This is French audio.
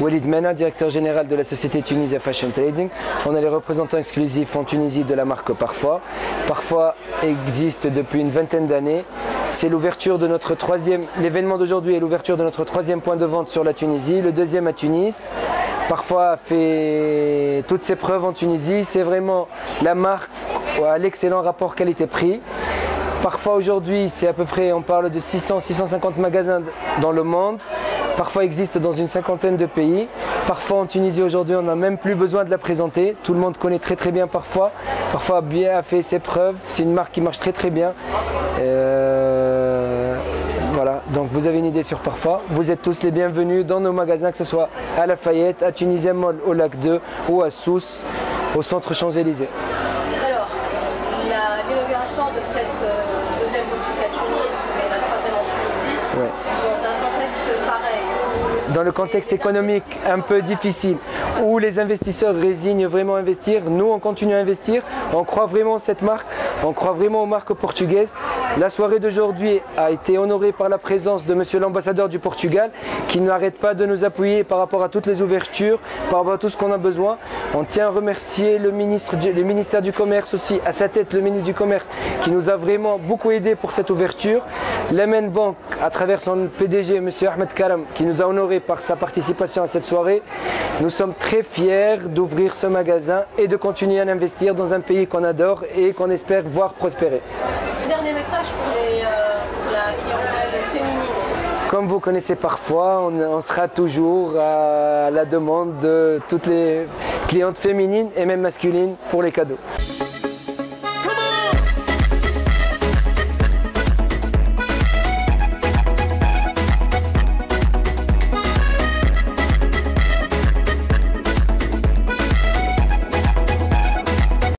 Walid Mena, directeur général de la société Tunisia Fashion Trading. On est les représentants exclusifs en Tunisie de la marque Parfois. Parfois existe depuis une vingtaine d'années. C'est l'ouverture de notre troisième, l'événement d'aujourd'hui est l'ouverture de notre troisième point de vente sur la Tunisie, le deuxième à Tunis. Parfois a fait toutes ses preuves en Tunisie. C'est vraiment la marque à l'excellent rapport qualité-prix. Parfois aujourd'hui, c'est à peu près, on parle de 600-650 magasins dans le monde. Parfois existe dans une cinquantaine de pays. Parfois en Tunisie aujourd'hui, on n'a même plus besoin de la présenter. Tout le monde connaît très très bien parfois. Parfois bien a fait ses preuves. C'est une marque qui marche très très bien. Euh, voilà, donc vous avez une idée sur Parfois. Vous êtes tous les bienvenus dans nos magasins, que ce soit à Lafayette, à Tunisien Mall, au Lac 2 ou à Sousse, au centre Champs-Élysées. De cette euh, deuxième boutique à Tunis et la troisième en Tunisie, dans un contexte pareil. Dans le contexte économique un peu difficile, où les investisseurs résignent vraiment à investir, nous on continue à investir, on croit vraiment en cette marque, on croit vraiment aux marques portugaises. La soirée d'aujourd'hui a été honorée par la présence de monsieur l'ambassadeur du Portugal qui n'arrête pas de nous appuyer par rapport à toutes les ouvertures, par rapport à tout ce qu'on a besoin. On tient à remercier le, ministre du, le ministère du Commerce aussi, à sa tête le ministre du Commerce qui nous a vraiment beaucoup aidé pour cette ouverture. L'Emen Bank à travers son PDG monsieur Ahmed Karam qui nous a honoré par sa participation à cette soirée. Nous sommes très fiers d'ouvrir ce magasin et de continuer à investir dans un pays qu'on adore et qu'on espère voir prospérer. Dernier message pour, les, euh, pour la clientèle féminine. Comme vous connaissez parfois, on, on, sera toujours à la demande de toutes les clientes féminines et même masculines pour les cadeaux.